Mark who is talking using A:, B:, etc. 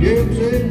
A: Dibs